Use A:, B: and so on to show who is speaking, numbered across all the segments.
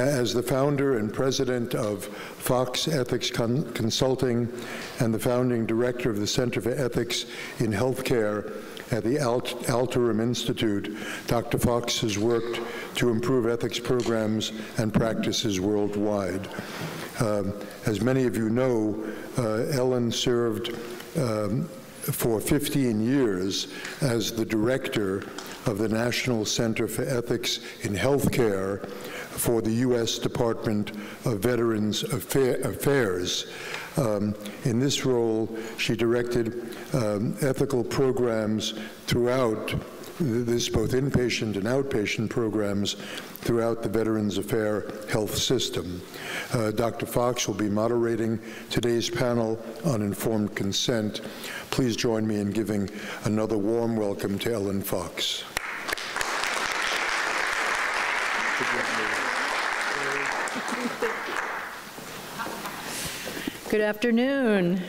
A: As the founder and president of Fox Ethics Con Consulting and the founding director of the Center for Ethics in Healthcare at the Alt Alterum Institute, Dr. Fox has worked to improve ethics programs and practices worldwide. Um, as many of you know, uh, Ellen served um, for 15 years as the director of the National Center for Ethics in Healthcare for the U.S. Department of Veterans Affairs. Um, in this role, she directed um, ethical programs throughout this, both inpatient and outpatient programs throughout the Veterans Affair health system. Uh, Dr. Fox will be moderating today's panel on informed consent. Please join me in giving another warm welcome to Ellen Fox.
B: Good afternoon.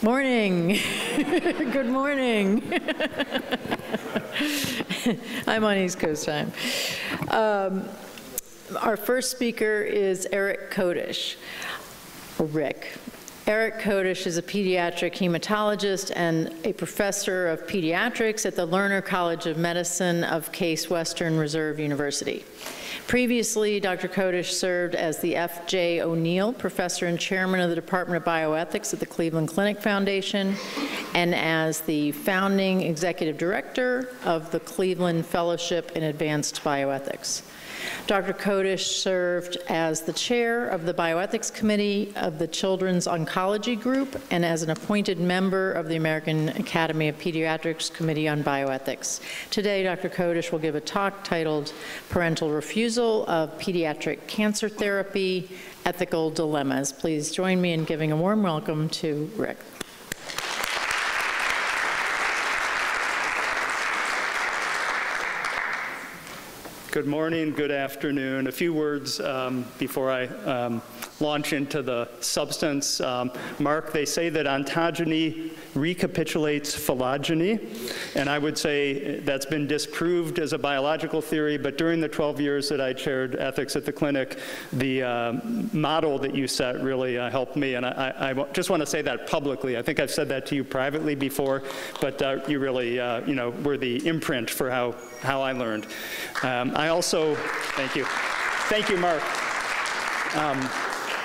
B: Morning. Good morning. I'm on East Coast time. Um, our first speaker is Eric Kodish, Rick. Eric Kodish is a pediatric hematologist and a professor of pediatrics at the Lerner College of Medicine of Case Western Reserve University. Previously, Dr. Kodish served as the F.J. O'Neill Professor and Chairman of the Department of Bioethics at the Cleveland Clinic Foundation and as the founding Executive Director of the Cleveland Fellowship in Advanced Bioethics. Dr. Kodish served as the chair of the Bioethics Committee of the Children's Oncology Group and as an appointed member of the American Academy of Pediatrics Committee on Bioethics. Today, Dr. Kodish will give a talk titled Parental Refusal of Pediatric Cancer Therapy, Ethical Dilemmas. Please join me in giving a warm welcome to Rick.
C: Good morning, good afternoon. A few words um, before I um, launch into the substance. Um, Mark, they say that ontogeny recapitulates phylogeny, and I would say that's been disproved as a biological theory, but during the 12 years that I chaired ethics at the clinic, the uh, model that you set really uh, helped me, and I, I, just want to say that publicly. I think I've said that to you privately before, but uh, you really, uh, you know, were the imprint for how, how I learned. Um, I also, thank you. Thank you, Mark. Um,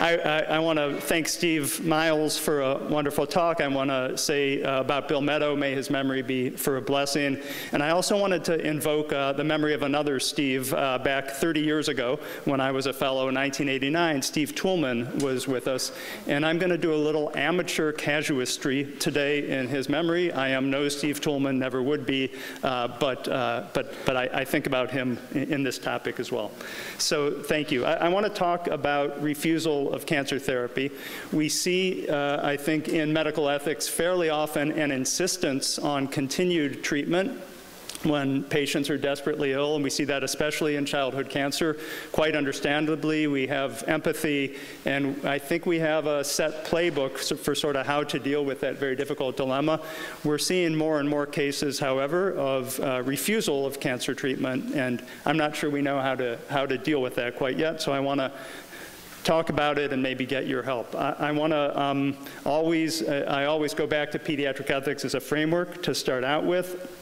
C: I, I, I want to thank Steve Miles for a wonderful talk. I want to say uh, about Bill Meadow, may his memory be for a blessing. And I also wanted to invoke uh, the memory of another Steve uh, back 30 years ago when I was a fellow in 1989. Steve Toulmin was with us. And I'm going to do a little amateur casuistry today in his memory. I am no Steve Toulmin, never would be, uh, but, uh, but, but I, I, think about him in, in, this topic as well. So thank you. I, I want to talk about refusal of cancer therapy. We see, uh, I think, in medical ethics fairly often an insistence on continued treatment when patients are desperately ill, and we see that especially in childhood cancer. Quite understandably, we have empathy, and I think we have a set playbook for sort of how to deal with that very difficult dilemma. We're seeing more and more cases, however, of uh, refusal of cancer treatment, and I'm not sure we know how to, how to deal with that quite yet, so I want to talk about it and maybe get your help. I, I want to um, always, uh, I always go back to pediatric ethics as a framework to start out with.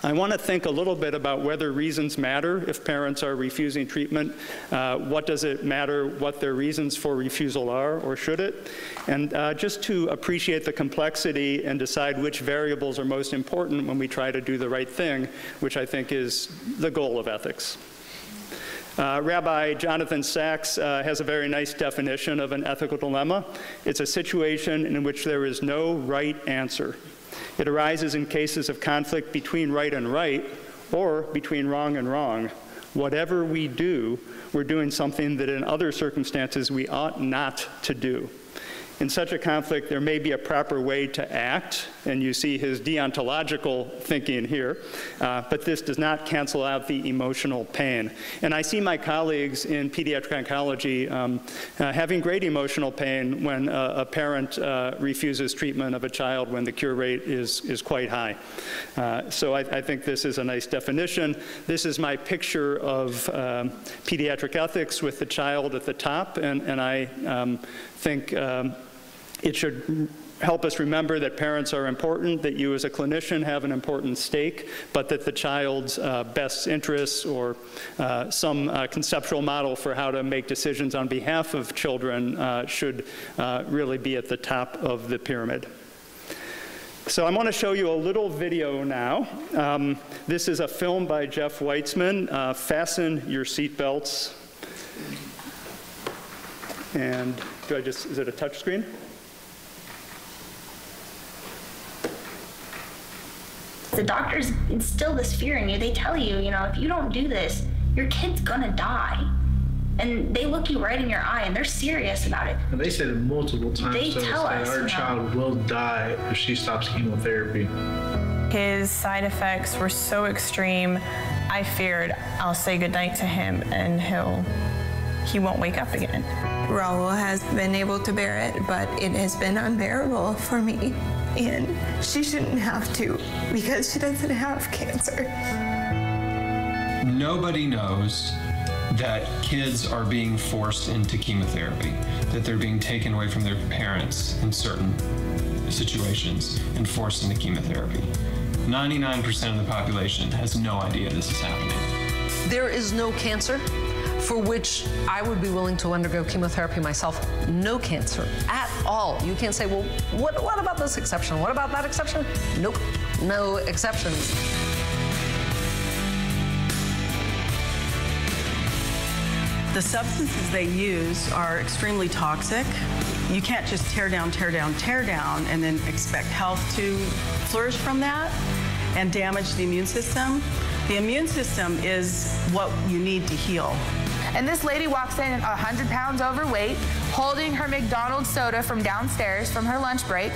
C: I want to think a little bit about whether reasons matter if parents are refusing treatment. Uh, what does it matter what their reasons for refusal are, or should it? And uh, just to appreciate the complexity and decide which variables are most important when we try to do the right thing, which I think is the goal of ethics. Uh, Rabbi Jonathan Sacks uh, has a very nice definition of an ethical dilemma. It's a situation in which there is no right answer. It arises in cases of conflict between right and right, or between wrong and wrong. Whatever we do, we're doing something that in other circumstances we ought not to do. In such a conflict, there may be a proper way to act, and you see his deontological thinking here, uh, but this does not cancel out the emotional pain. And I see my colleagues in pediatric oncology um, uh, having great emotional pain when uh, a parent uh, refuses treatment of a child when the cure rate is, is quite high. Uh, so I, I, think this is a nice definition. This is my picture of um, pediatric ethics with the child at the top, and, and I um, think um, it should help us remember that parents are important, that you as a clinician have an important stake, but that the child's uh, best interests or uh, some uh, conceptual model for how to make decisions on behalf of children uh, should uh, really be at the top of the pyramid. So I want to show you a little video now. Um, this is a film by Jeff Weitzman, uh, Fasten Your Seatbelts. And do I just, is it a touch screen?
D: The doctors instill this fear in you. They tell you, you know, if you don't do this, your kid's gonna die. And they look you right in your eye and they're serious about it.
E: And they said it multiple times
D: They
E: to us
D: tell
E: that
D: us,
E: our
D: you know.
E: child will die if she stops chemotherapy.
F: His side effects were so extreme, I feared I'll say goodnight to him and he'll he won't wake up again.
G: Raul has been able to bear it, but it has been unbearable for me. And she shouldn't have to because she doesn't have cancer.
H: Nobody knows that kids are being forced into chemotherapy, that they're being taken away from their parents in certain situations and forced into chemotherapy. 99% of the population has no idea this is happening.
I: There is no cancer for which I would be willing to undergo chemotherapy myself. No cancer at all. You can't say, well, what, what about this exception? What about that exception? Nope, no exceptions.
J: The substances they use are extremely toxic. You can't just tear down, tear down, tear down, and then expect health to flourish from that and damage the immune system. The immune system is what you need to heal.
K: And this lady walks in 100 pounds overweight, holding her McDonald's soda from downstairs from her lunch break,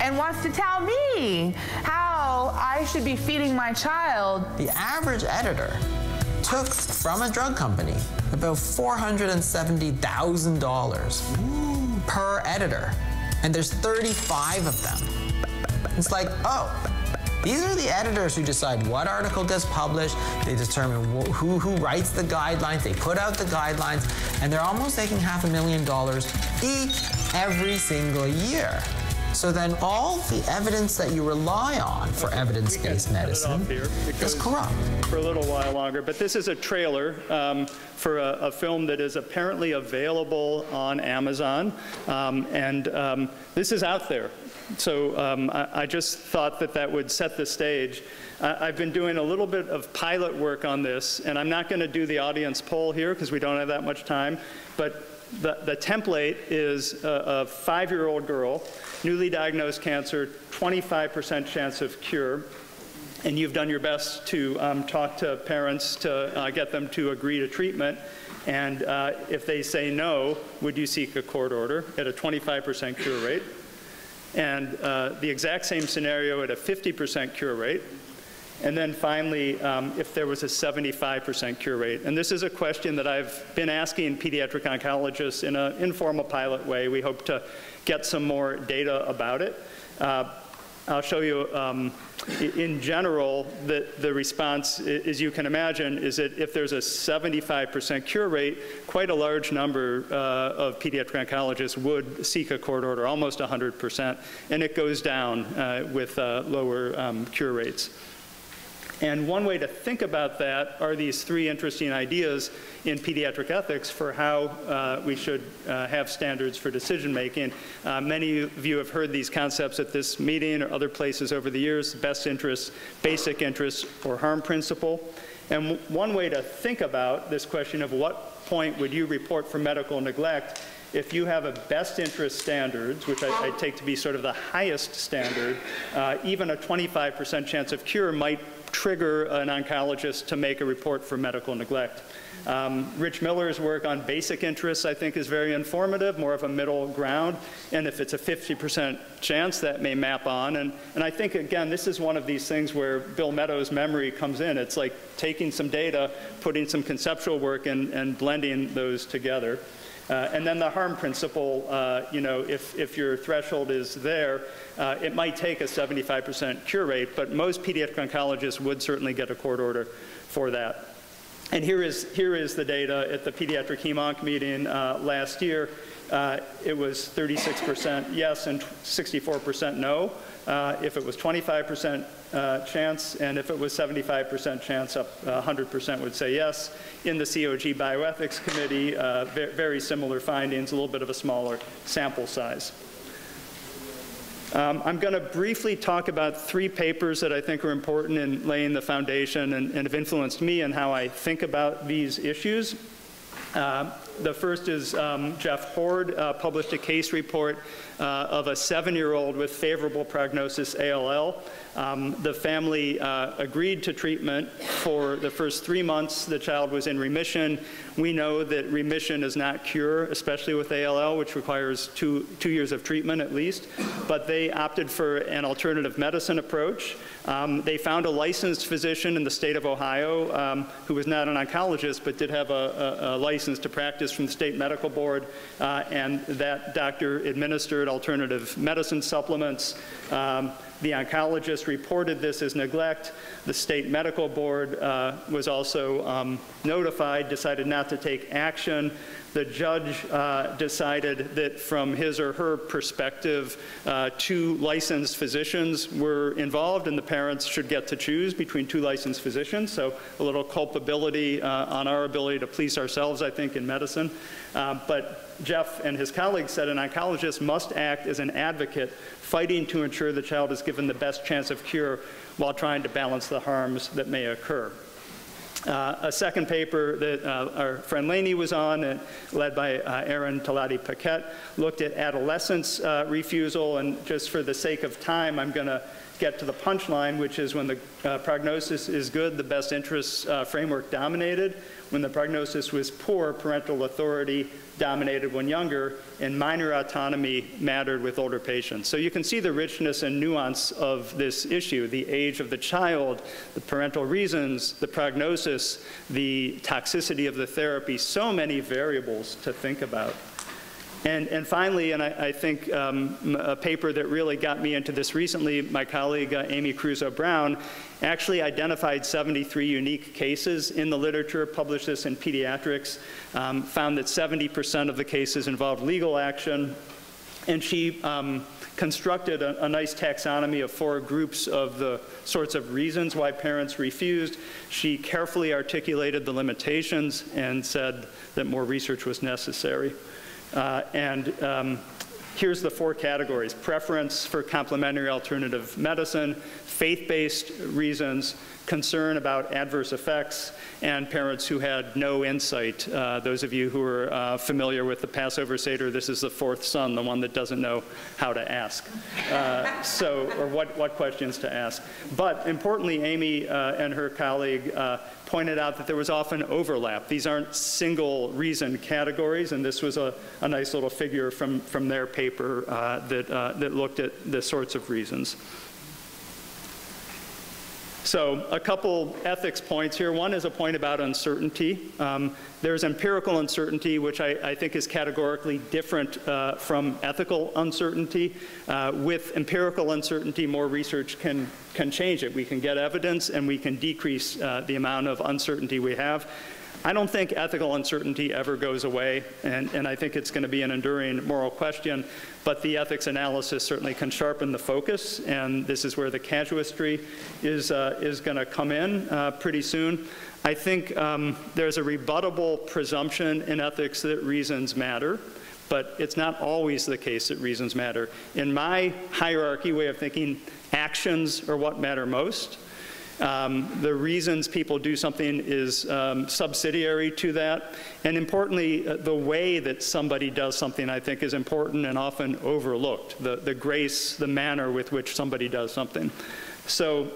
K: and wants to tell me how I should be feeding my child.
L: The average editor took from a drug company about $470,000 per editor, and there's 35 of them. It's like, oh, these are the editors who decide what article gets published. They determine wh- who, who writes the guidelines. They put out the guidelines, and they're almost taking half a million dollars each every single year. So then all the evidence that you rely on for evidence-based medicine is corrupt.
C: for a little while longer. But this is a trailer um, for a, a film that is apparently available on Amazon. Um, and um, this is out there. So um, I, I just thought that that would set the stage. I, I've been doing a little bit of pilot work on this, and I'm not going to do the audience poll here because we don't have that much time. But the, the template is a, a five-year-old girl, newly diagnosed cancer, 25% chance of cure and you've done your best to um, talk to parents to uh, get them to agree to treatment. And uh, if they say no, would you seek a court order at a 25% cure rate? And uh, the exact same scenario at a 50% cure rate. And then finally, um, if there was a 75% cure rate. And this is a question that I've been asking pediatric oncologists in an informal pilot way. We hope to get some more data about it. Uh, I'll show you, um, in general, that the response, as you can imagine, is that if there's a 75% cure rate, quite a large number uh, of pediatric oncologists would seek a court order, almost 100%, and it goes down uh, with uh, lower um, cure rates. And one way to think about that are these three interesting ideas in pediatric ethics for how uh, we should uh, have standards for decision making. Uh, many of you have heard these concepts at this meeting or other places over the years best interests, basic interests, or harm principle. And one way to think about this question of what point would you report for medical neglect if you have a best interest standards, which I, I take to be sort of the highest standard, uh, even a 25% chance of cure might trigger an oncologist to make a report for medical neglect. Um, Rich Miller's work on basic interests, I think, is very informative, more of a middle ground. And if it's a 50% chance, that may map on. And, and I think, again, this is one of these things where Bill Meadow's memory comes in. It's like taking some data, putting some conceptual work, and, and blending those together. Uh, and then the harm principle, uh, you know, if, if your threshold is there, uh, it might take a 75% cure rate, but most pediatric oncologists would certainly get a court order for that. And here is, here is the data at the pediatric hemonc meeting uh, last year. Uh, it was 36% yes and 64% no. Uh, if it was 25% uh, chance, and if it was 75% chance, up 100% would say yes. In the COG Bioethics Committee, uh, very similar findings, a little bit of a smaller sample size. Um, I'm going to briefly talk about three papers that I think are important in laying the foundation and, and have influenced me and how I think about these issues. Uh, the first is um, Jeff Hord uh, published a case report uh, of a seven-year-old with favorable prognosis ALL. Um, the family uh, agreed to treatment for the first three months. The child was in remission. We know that remission is not cure, especially with ALL, which requires two, two years of treatment at least. But they opted for an alternative medicine approach. Um, they found a licensed physician in the state of Ohio um, who was not an oncologist but did have a, a, a license to practice from the state medical board, uh, and that doctor administered alternative medicine supplements. Um, the oncologist reported this as neglect. The state medical board uh, was also um, notified, decided not to take action. The judge uh, decided that from his or her perspective, uh, two licensed physicians were involved and the parents should get to choose between two licensed physicians. So a little culpability uh, on our ability to police ourselves, I think, in medicine. Uh, but Jeff and his colleagues said an oncologist must act as an advocate fighting to ensure the child is given the best chance of cure while trying to balance the harms that may occur. Uh, a second paper that uh, our friend Lainie was on, uh, led by uh, Erin Talati Paquette, looked at adolescence uh, refusal. And just for the sake of time, I'm going to get to the punchline, which is when the uh, prognosis is good, the best interests framework dominated. When the prognosis was poor, parental authority dominated when younger, and minor autonomy mattered with older patients. So you can see the richness and nuance of this issue, the age of the child, the parental reasons, the prognosis, the toxicity of the therapy, so many variables to think about. And, and finally, and I, I think um, a paper that really got me into this recently, my colleague uh, Amy Caruso Brown actually identified 73 unique cases in the literature, published this in Pediatrics, um, found that 70% of the cases involved legal action, and she um, constructed a, a, nice taxonomy of four groups of the sorts of reasons why parents refused. She carefully articulated the limitations and said that more research was necessary. Uh, and um, here's the four categories preference for complementary alternative medicine, faith based reasons, concern about adverse effects, and parents who had no insight. Uh, those of you who are uh, familiar with the Passover Seder, this is the fourth son, the one that doesn't know how to ask. Uh, so, or what, what questions to ask. But importantly, Amy uh, and her colleague uh, pointed out that there was often overlap. These aren't single reason categories, and this was a, a nice little figure from, from their paper uh, that, that looked at the sorts of reasons. So a couple ethics points here. One is a point about uncertainty. Um, there's empirical uncertainty, which I, I think is categorically different uh, from ethical uncertainty. Uh, with empirical uncertainty, more research can, can change it. We can get evidence and we can decrease uh, the amount of uncertainty we have. I don't think ethical uncertainty ever goes away, and, and I think it's going to be an enduring moral question, but the ethics analysis certainly can sharpen the focus, and this is where the casuistry is, uh, is going to come in uh, pretty soon. I think um, there's a rebuttable presumption in ethics that reasons matter, but it's not always the case that reasons matter. In my hierarchy way of thinking, actions are what matter most. Um, the reasons people do something is um, subsidiary to that. And importantly, uh, the way that somebody does something, I think, is important and often overlooked. The, the grace, the manner with which somebody does something. So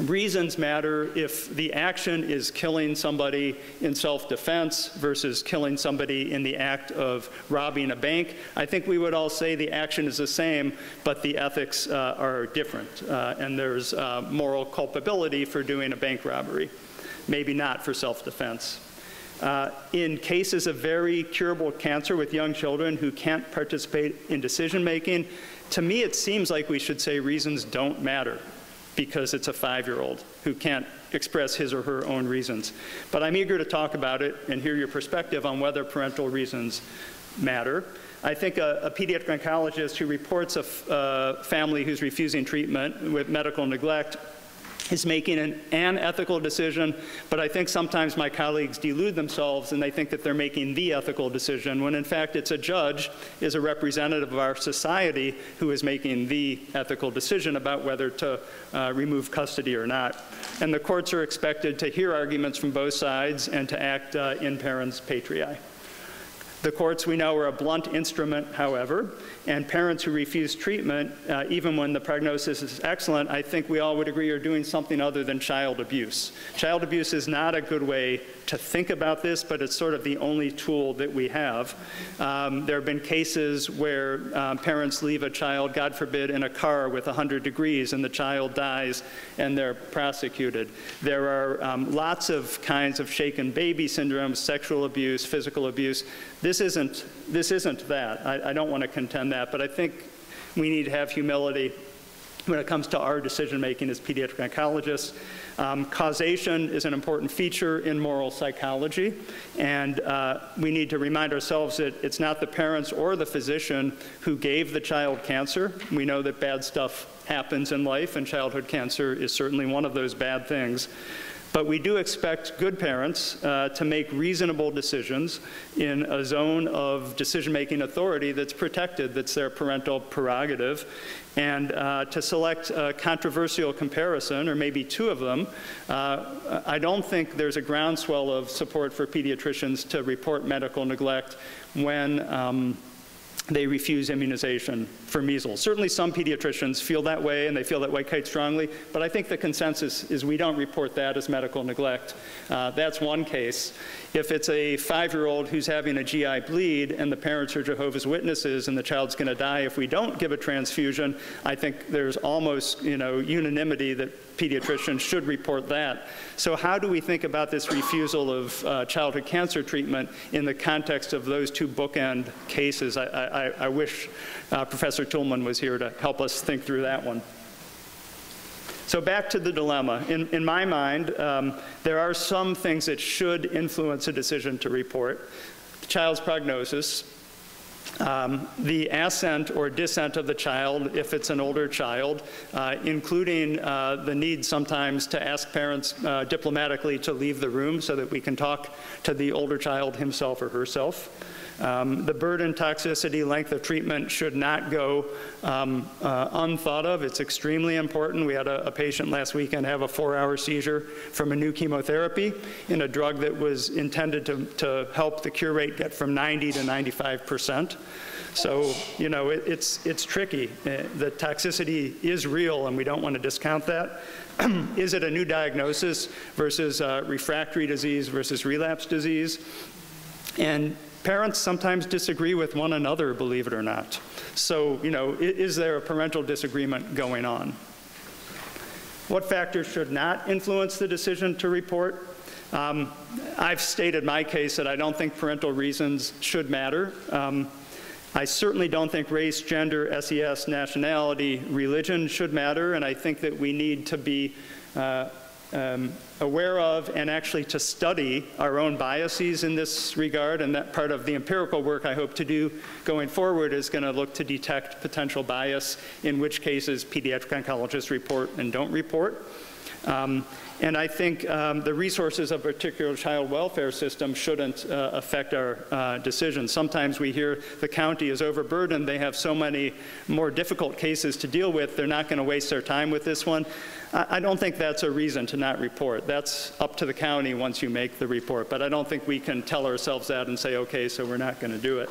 C: Reasons matter if the action is killing somebody in self-defense versus killing somebody in the act of robbing a bank. I think we would all say the action is the same, but the ethics uh, are different, uh, and there's uh, moral culpability for doing a bank robbery, maybe not for self-defense. Uh, in cases of very curable cancer with young children who can't participate in decision making, to me it seems like we should say reasons don't matter because it's a five-year-old who can't express his or her own reasons. But I'm eager to talk about it and hear your perspective on whether parental reasons matter. I think a, a pediatric oncologist who reports a uh, family who's refusing treatment with medical neglect is making an, an ethical decision, but I think sometimes my colleagues delude themselves and they think that they're making the ethical decision, when in fact it's a judge, is a representative of our society who is making the ethical decision about whether to uh, remove custody or not. And the courts are expected to hear arguments from both sides and to act uh, in parens patriae. The courts, we know, are a blunt instrument, however, and parents who refuse treatment, uh, even when the prognosis is excellent, I think we all would agree are doing something other than child abuse. Child abuse is not a good way to think about this, but it's sort of the only tool that we have. Um, there have been cases where um, parents leave a child, God forbid, in a car with 100 degrees and the child dies and they're prosecuted. There are um, lots of kinds of shaken baby syndromes, sexual abuse, physical abuse. This isn't, this isn't that. I, I don't want to contend that, but I think we need to have humility when it comes to our decision making as pediatric oncologists. Um, causation is an important feature in moral psychology, and uh, we need to remind ourselves that it's not the parents or the physician who gave the child cancer. We know that bad stuff happens in life, and childhood cancer is certainly one of those bad things. But we do expect good parents uh, to make reasonable decisions in a zone of decision-making authority that's protected, that's their parental prerogative, and uh, to select a controversial comparison, or maybe two of them, uh, I don't think there's a groundswell of support for pediatricians to report medical neglect when um, they refuse immunization for measles. Certainly some pediatricians feel that way and they feel that way quite strongly, but I think the consensus is we don't report that as medical neglect. Uh, that's one case. If it's a five-year-old who's having a GI bleed and the parents are Jehovah's Witnesses and the child's going to die if we don't give a transfusion, I think there's almost you know unanimity that pediatricians should report that. So how do we think about this refusal of uh, childhood cancer treatment in the context of those two bookend cases? I, I, I wish uh, Professor Toulmin was here to help us think through that one. So back to the dilemma. In, in my mind, um, there are some things that should influence a decision to report. The child's prognosis, um, the ascent or descent of the child, if it's an older child, uh, including uh, the need sometimes to ask parents uh, diplomatically to leave the room so that we can talk to the older child himself or herself. Um, the burden, toxicity, length of treatment should not go um, uh, unthought of. It's extremely important. We had a, a patient last weekend have a four-hour seizure from a new chemotherapy in a drug that was intended to, to help the cure rate get from 90 to 95 percent. So, you know, it, it's, it's tricky. Uh, the toxicity is real, and we don't want to discount that. is it a new diagnosis versus uh, refractory disease versus relapse disease? And Parents sometimes disagree with one another, believe it or not. So, you know, is there a parental disagreement going on? What factors should not influence the decision to report? Um, I've stated my case that I don't think parental reasons should matter. Um, I certainly don't think race, gender, SES, nationality, religion should matter, and I think that we need to be uh, um, aware of and actually to study our own biases in this regard. And that part of the empirical work I hope to do going forward is going to look to detect potential bias, in which cases pediatric oncologists report and don't report. Um, and I think um, the resources of a particular child welfare system shouldn't uh, affect our uh, decisions. Sometimes we hear the county is overburdened. They have so many more difficult cases to deal with. They're not going to waste their time with this one. I, I don't think that's a reason to not report. That's up to the county once you make the report. But I don't think we can tell ourselves that and say, okay, so we're not going to do it.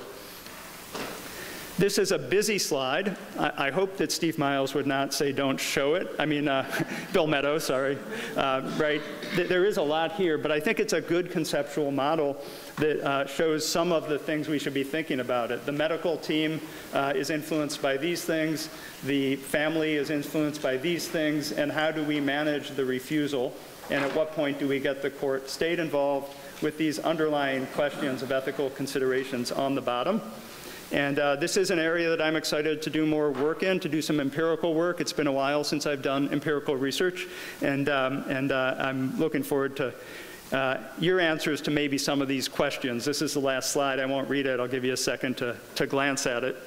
C: This is a busy slide. I, I, hope that Steve Miles would not say don't show it. I mean, uh, Bill Meadow, sorry. Uh, right? There is a lot here, but I think it's a good conceptual model that uh, shows some of the things we should be thinking about it. The medical team uh, is influenced by these things, the family is influenced by these things, and how do we manage the refusal? And at what point do we get the court state involved with these underlying questions of ethical considerations on the bottom? And uh, this is an area that I'm excited to do more work in, to do some empirical work. It's been a while since I've done empirical research, and, um, and uh, I'm looking forward to uh, your answers to maybe some of these questions. This is the last slide. I won't read it. I'll give you a second to, to glance at it.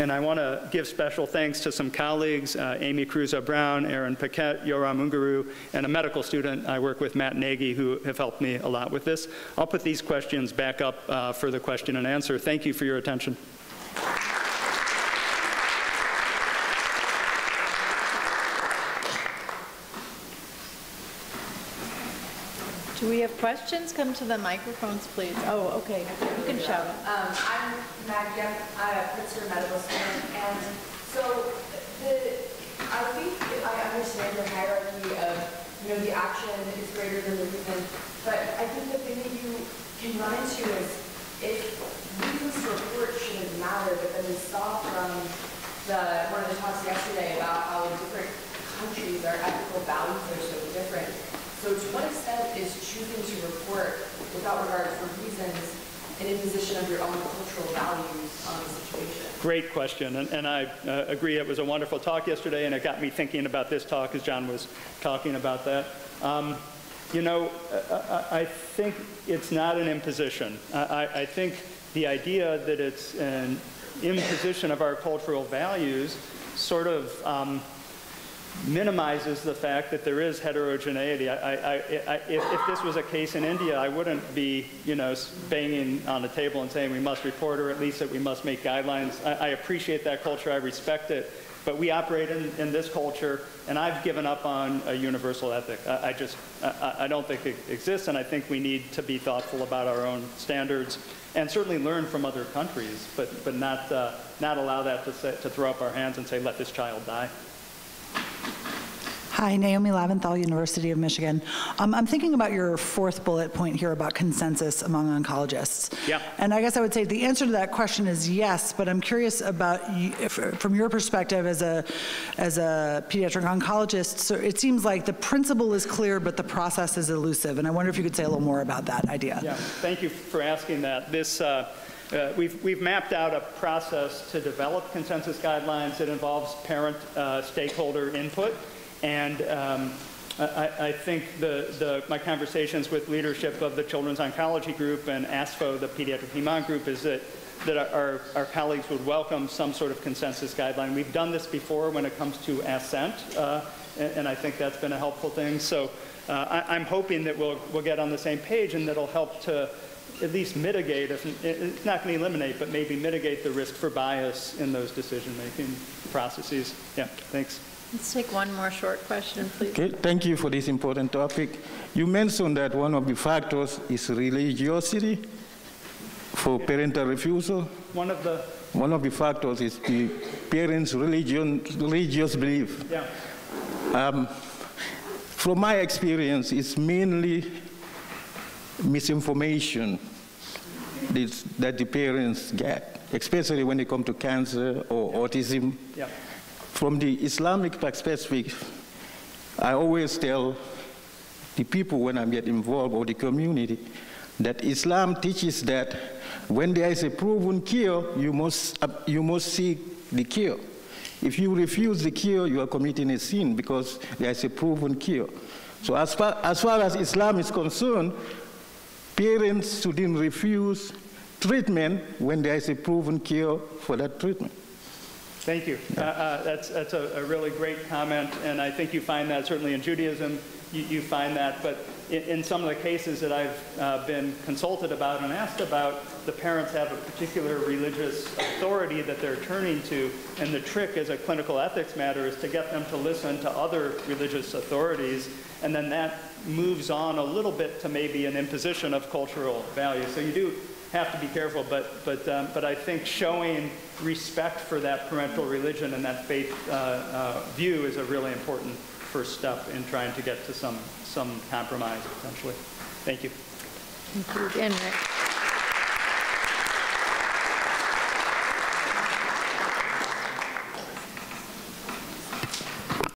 C: And I want to give special thanks to some colleagues, uh, Amy Caruso-Brown, Erin Paquette, Yoram Unguru, and a medical student I work with, Matt Nagy, who have helped me a lot with this. I'll put these questions back up uh, for the question and answer. Thank you for your attention.
B: Do we have questions? Come to the microphones, please. Oh, okay. You can shout.
M: Um, I'm Maggie. I'm a Pritzker medical student, and so the I think I understand the hierarchy of you know the action is greater than the reason, but I think the thing that you can run into is if to report shouldn't matter, but then we saw from the one of the talks yesterday about how different countries, our ethical values are so different so to what extent is choosing to report without regard for reasons an imposition of your own cultural values on the situation?
C: Great question, and, and I uh, agree it was a wonderful talk yesterday, and it got me thinking about this talk as John was talking about that. Um, you know, I, I, think it's not an imposition. I, I think the idea that it's an imposition of our cultural values sort of um, minimizes the fact that there is heterogeneity. I, I, I, if, if, this was a case in India, I wouldn't be, you know, banging on the table and saying we must report or at least that we must make guidelines. I, appreciate that culture, I respect it, but we operate in, in this culture, and I've given up on a universal ethic. I, just, I, don't think it exists, and I think we need to be thoughtful about our own standards and certainly learn from other countries, but, but not, uh, not allow that to, say, to throw up our hands and say, let this child die.
N: Hi, Naomi Laventhal, University of Michigan. Um, I'm thinking about your fourth bullet point here about consensus among oncologists.
C: Yeah.
N: And I guess I would say the answer to that question is yes, but I'm curious about, if, from your perspective as a, as a pediatric oncologist, so it seems like the principle is clear, but the process is elusive. And I wonder if you could say a little more about that idea.
C: Yeah, thank you for asking that. This, uh, uh, we've, we've mapped out a process to develop consensus guidelines that involves parent uh, stakeholder input. And um, I, I, think the, the, my conversations with leadership of the Children's Oncology Group and ASPHO, the Pediatric Hemonc Group, is that, that our, our colleagues would welcome some sort of consensus guideline. We've done this before when it comes to assent, uh, and, and, I think that's been a helpful thing. So uh, I, am hoping that we'll, we'll get on the same page and that'll help to at least mitigate, if, it's not going to eliminate, but maybe mitigate the risk for bias in those decision-making processes. Yeah, thanks.
B: Let's take one more short question, please.
O: Okay, thank you for this important topic. You mentioned that one of the factors is religiosity for parental refusal.
C: One of the
O: one of the factors is the parents' religion, religious belief.
C: Yeah.
O: Um, from my experience, it's mainly misinformation that the parents get, especially when it comes to cancer or autism.
C: Yeah.
O: From the Islamic perspective, I always tell the people when I get involved or the community that Islam teaches that when there is a proven cure, you must, uh, you must seek the cure. If you refuse the cure, you are committing a sin because there is a proven cure. So as far, as far as Islam is concerned, parents shouldn't refuse treatment when there is a proven cure for that treatment.
C: Thank you. Uh, uh, that's that's a, a, really great comment, and I think you find that certainly in Judaism you, you find that. But in, in some of the cases that I've uh, been consulted about and asked about, the parents have a particular religious authority that they're turning to, and the trick as a clinical ethics matter is to get them to listen to other religious authorities, and then that moves on a little bit to maybe an imposition of cultural value. So you do have to be careful, but, but, um, but I think showing respect for that parental religion and that faith uh, uh, view is a really important first step in trying to get to some, some compromise, potentially. Thank you.
B: Thank you again, Rick.